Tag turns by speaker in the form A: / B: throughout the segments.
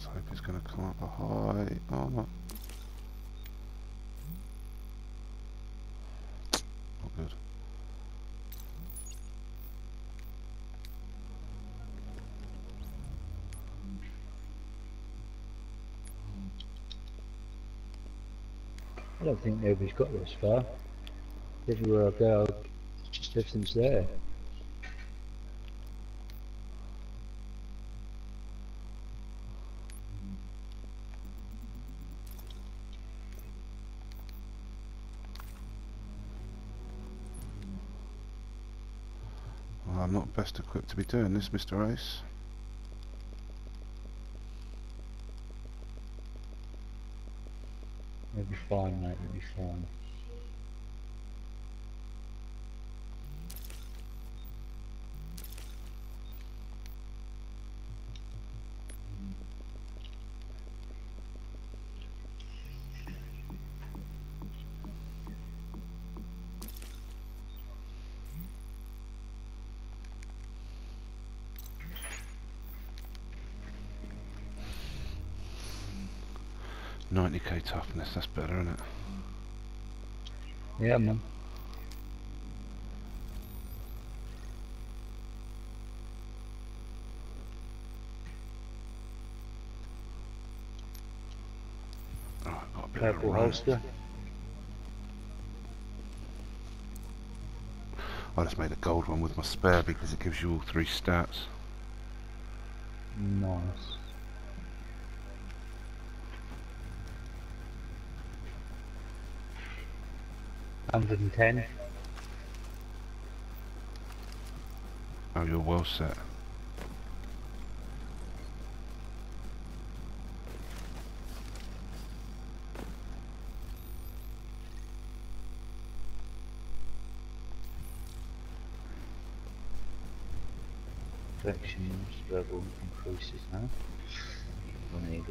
A: Let's hope he's going to come up a high. Oh, no. Not good.
B: I don't think nobody's got this far. Everywhere I go, just everything's there.
A: Well, I'm best equipped to be doing this, Mr. Ace.
B: We'll be fine, mate. We'll be fine.
A: Ninety K toughness, that's better, isn't it?
B: Yeah, man.
A: Oh, got a bit of a
B: Purple holster.
A: I just made a gold one with my spare because it gives you all three stats.
B: Nice. Hundred and ten.
A: Oh, you're well set.
B: Collections level increases now. I need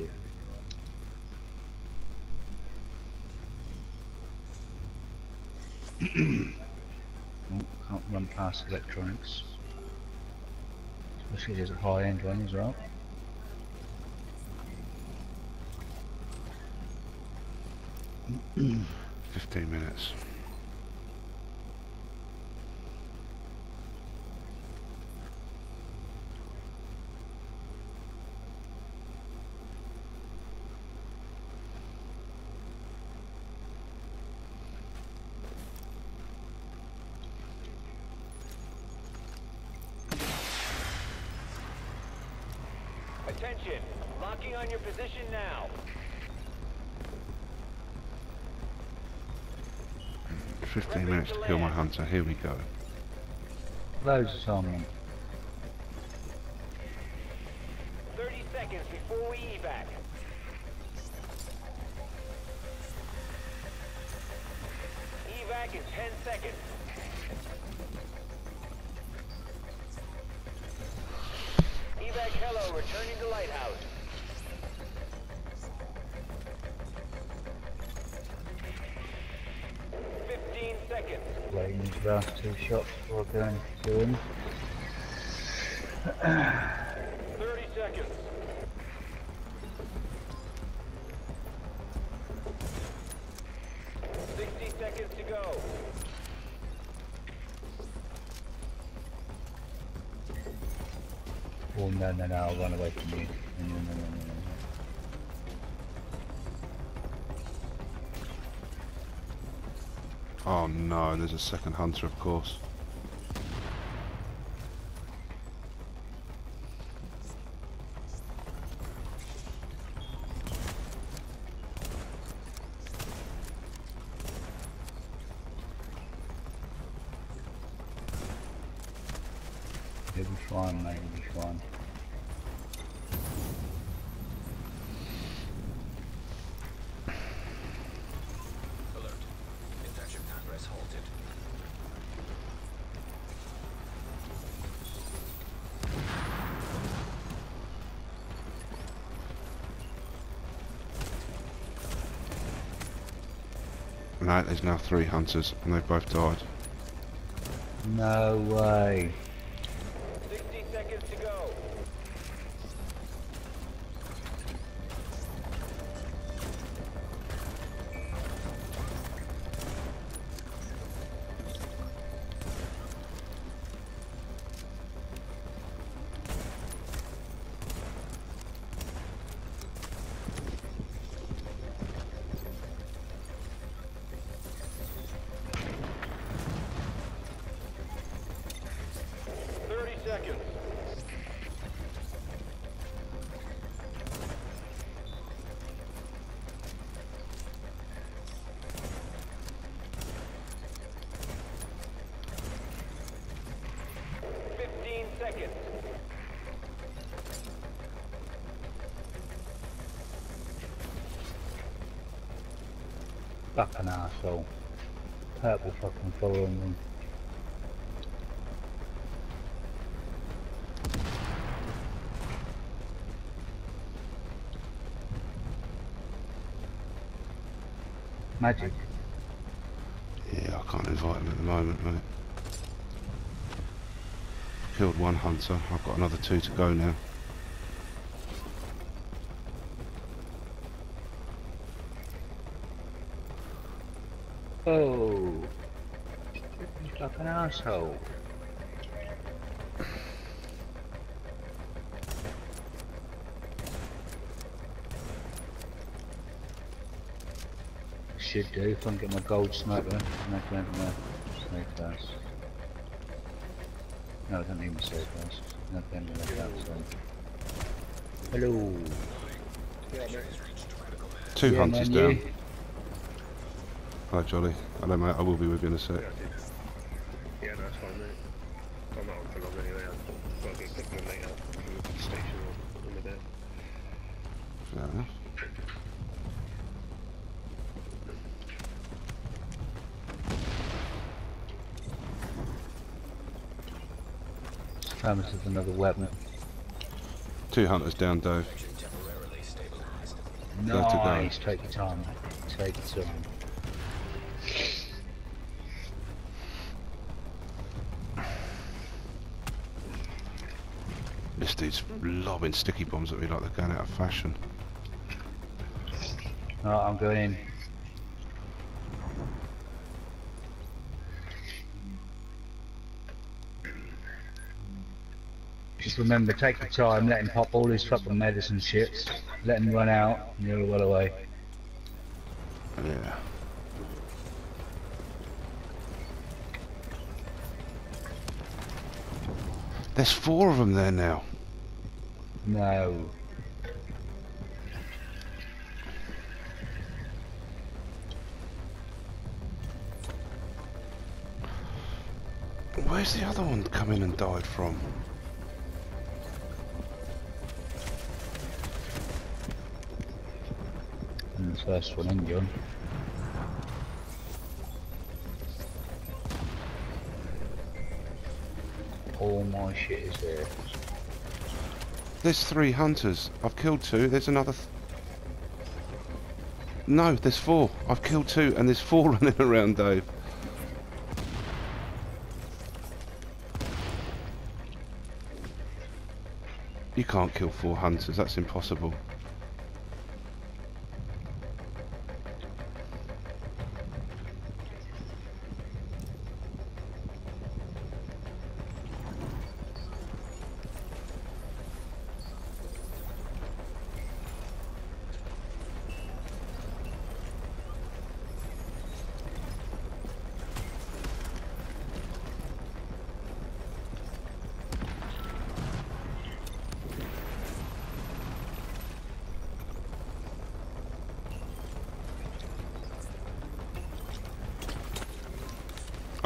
B: Oh, can't run past electronics. Especially there's a high end one as well.
A: Fifteen minutes. 15 minutes to kill my hunter, here we go.
B: Loads of time. Waiting these last two shots before I go and do them.
C: 30 seconds. Sixty seconds to go.
B: Oh no no no, I'll run away from you. No, no, no,
A: Oh no, there's a second hunter, of course.
B: You'll be fine, mate. Be fine.
A: There's now three hunters, and they've both died.
B: No way.
C: seconds. Fifteen seconds.
B: Fucking asshole. Purple fucking following them. Magic.
A: Yeah, I can't invite him at the moment, mate. Killed one hunter. I've got another two to go now.
B: Oh. You fucking asshole. Should do if I can get my gold sniper and I can have my snake class. No, I don't need my snake class. No, I can have that, so. Hello.
A: Two
B: Yeah,
A: hunters down.
B: you?
A: Hi, Jolly. Hello, mate. I will be with you in a sec.
D: Yeah, yeah, no, that's fine, mate. I'm not on for long anyway. I've got to get quick later from the station or in the day.
A: Fair enough.
B: Thomas is another weapon.
A: Two hunters down, Dave.
E: Temporarily
A: to go.
B: Nice, take your time. Take your time.
A: This dude's lobbing sticky bombs at me like they're going out of fashion.
B: Alright, I'm going in. Just remember, take your time, let him pop all his fucking medicine shits, let him run out, and you're well away.
A: Yeah. There's four of them there now.
B: No.
A: Where's the other one come in and died from?
B: First one in, John. All my shit is there.
A: There's three hunters. I've killed two. There's another. Th no, there's four. I've killed two, and there's four running around, Dave. You can't kill four hunters. That's impossible.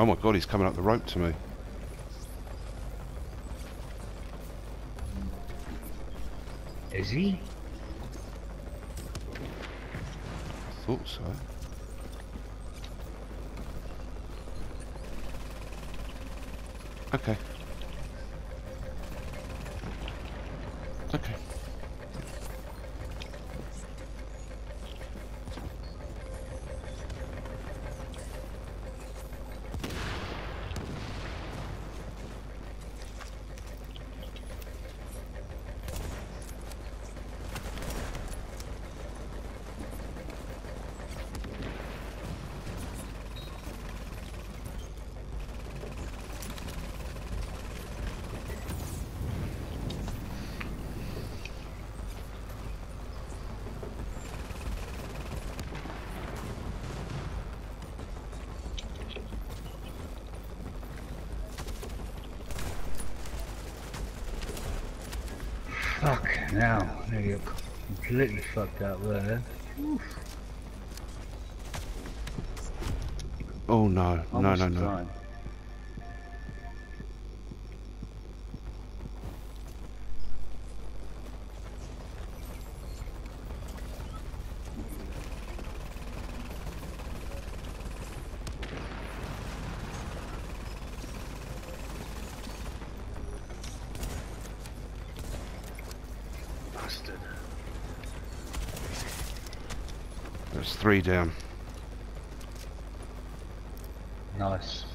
A: Oh my god, he's coming up the rope to me.
B: Is he?
A: Thought so. Okay. Okay.
B: Fuck, now. You go. Completely fucked up there.
A: Oh no, no,
B: Almost
A: no, no.
B: fine.
A: There's three down.
B: Nice.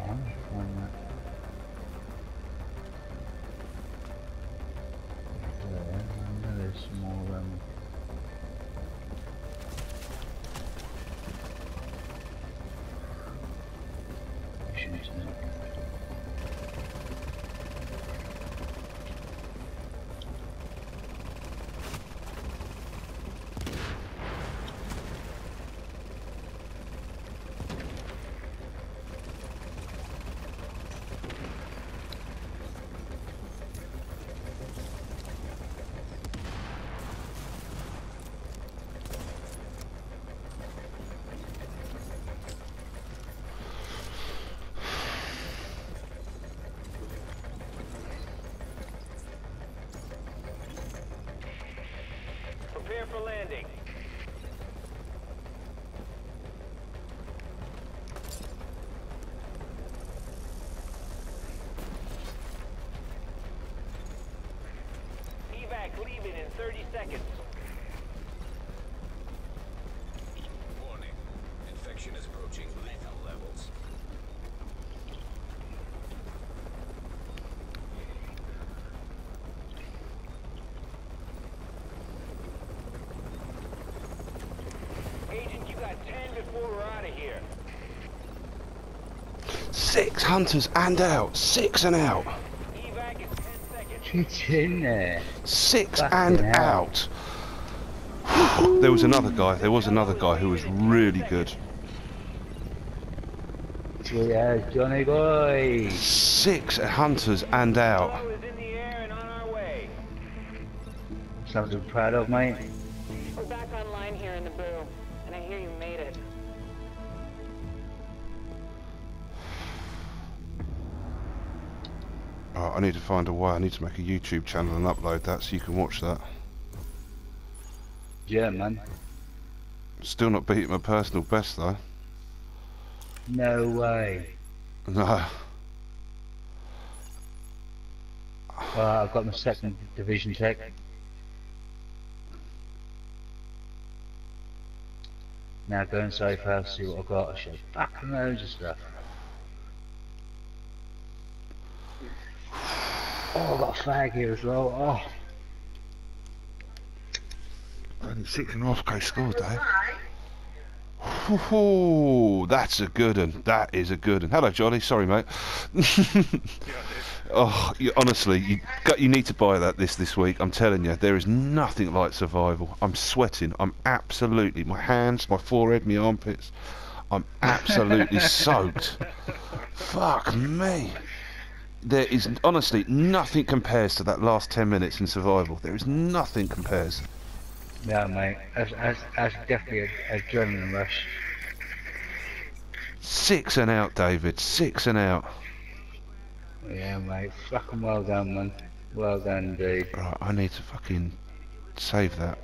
B: Ah, find missions in it.
C: Prepare for landing. Evac leaving in 30 seconds.
E: Warning. Infection is approaching lethal levels.
C: Agent, you got 10 before we're out of here.
A: Six hunters and out. Six and out.
C: Evac is 10 seconds.
B: It's in there.
A: Six
B: Fucking
A: and
B: hell.
A: out. there was another guy. There was another guy who was really good.
B: Sweet as Johnny boy.
A: Six hunters and out.
C: Bravo is in the air and on our way.
B: Something to be proud of, mate.
A: Oh, I need to find a way. I need to make a YouTube channel and upload that so you can watch that.
B: Yeah, man.
A: Still not beating my personal best though.
B: No way.
A: No.
B: Well, I've got my second division tech. Now go in safe house, see what I've got. I should fucking loads of stuff. Oh, I've got a flag here as well. Oh,
A: Only six and a half K scored, Dave. Ooh, that's a good one. That is a good one. Hello, Johnny. Sorry, mate. oh, you, honestly, you got, you need to buy that this this week. I'm telling you, there is nothing like survival. I'm sweating. I'm absolutely my hands, my forehead, my armpits. I'm absolutely soaked. Fuck me. There is honestly nothing compares to that last ten minutes in survival. There is nothing compares.
B: yeah, mate. That's, that's, that's definitely a adrenaline rush.
A: Six and out, David. Six and out.
B: Yeah, mate. Fucking well done, man. Well done, indeed.
A: Right, I need to fucking save that.